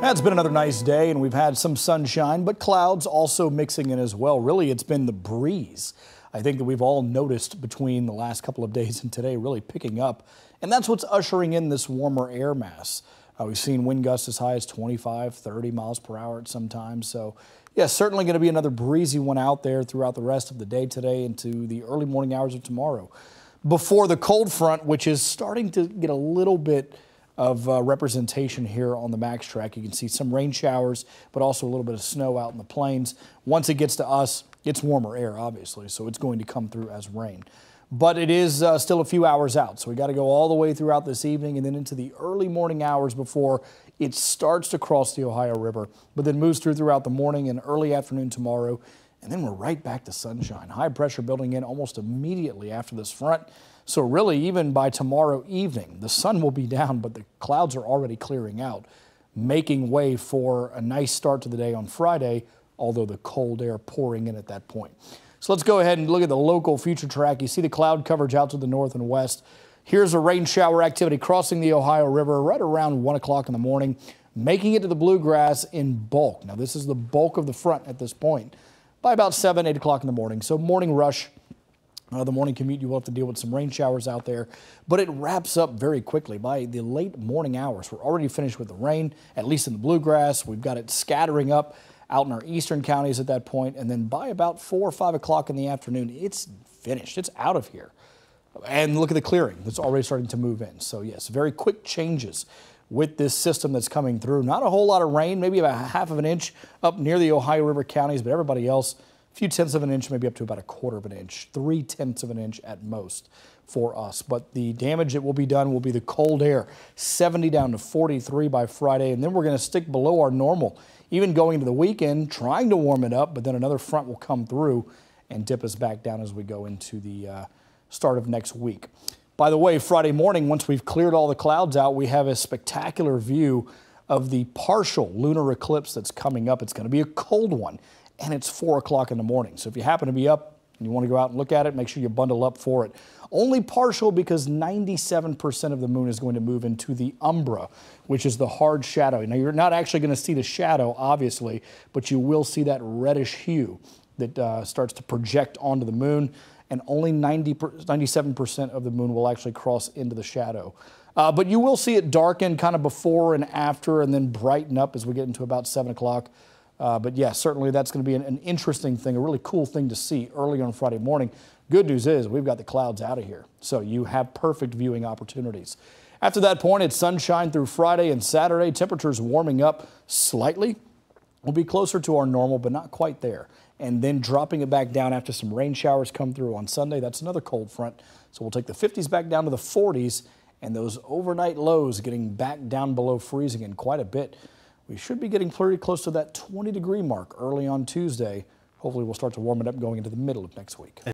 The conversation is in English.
It's been another nice day, and we've had some sunshine, but clouds also mixing in as well. Really, it's been the breeze. I think that we've all noticed between the last couple of days and today really picking up, and that's what's ushering in this warmer air mass. Uh, we've seen wind gusts as high as 25, 30 miles per hour at some times. So, yeah, certainly going to be another breezy one out there throughout the rest of the day today into the early morning hours of tomorrow. Before the cold front, which is starting to get a little bit of uh, representation here on the max track. You can see some rain showers, but also a little bit of snow out in the plains. Once it gets to us, it's warmer air, obviously, so it's going to come through as rain. But it is uh, still a few hours out, so we got to go all the way throughout this evening and then into the early morning hours before it starts to cross the Ohio River, but then moves through throughout the morning and early afternoon tomorrow and then we're right back to sunshine. High pressure building in almost immediately after this front. So really, even by tomorrow evening, the sun will be down, but the clouds are already clearing out, making way for a nice start to the day on Friday, although the cold air pouring in at that point. So let's go ahead and look at the local future track. You see the cloud coverage out to the north and west. Here's a rain shower activity crossing the Ohio River right around 1 o'clock in the morning, making it to the bluegrass in bulk. Now, this is the bulk of the front at this point by about 7, 8 o'clock in the morning. So morning rush. Uh, the morning commute, you will have to deal with some rain showers out there, but it wraps up very quickly. By the late morning hours, we're already finished with the rain, at least in the bluegrass. We've got it scattering up out in our eastern counties at that point, and then by about 4 or 5 o'clock in the afternoon, it's finished. It's out of here. And look at the clearing that's already starting to move in. So, yes, very quick changes with this system that's coming through. Not a whole lot of rain, maybe about half of an inch up near the Ohio River counties, but everybody else, a few tenths of an inch, maybe up to about a quarter of an inch, three tenths of an inch at most for us. But the damage that will be done will be the cold air, 70 down to 43 by Friday, and then we're going to stick below our normal, even going into the weekend, trying to warm it up, but then another front will come through and dip us back down as we go into the uh, start of next week. By the way, Friday morning, once we've cleared all the clouds out, we have a spectacular view of the partial lunar eclipse that's coming up. It's going to be a cold one, and it's 4 o'clock in the morning. So if you happen to be up and you want to go out and look at it, make sure you bundle up for it. Only partial because 97% of the moon is going to move into the umbra, which is the hard shadow. Now, you're not actually going to see the shadow, obviously, but you will see that reddish hue that uh, starts to project onto the moon and only 90 97% of the moon will actually cross into the shadow. Uh, but you will see it darken kind of before and after and then brighten up as we get into about 7 o'clock. Uh, but yeah, certainly that's going to be an, an, interesting thing, a really cool thing to see early on Friday morning. Good news is we've got the clouds out of here, so you have perfect viewing opportunities. After that point, it's sunshine through Friday and Saturday. Temperatures warming up slightly. We'll be closer to our normal, but not quite there and then dropping it back down after some rain showers come through on Sunday. That's another cold front. So we'll take the 50s back down to the 40s and those overnight lows getting back down below freezing in quite a bit. We should be getting pretty close to that 20 degree mark early on Tuesday. Hopefully we'll start to warm it up going into the middle of next week.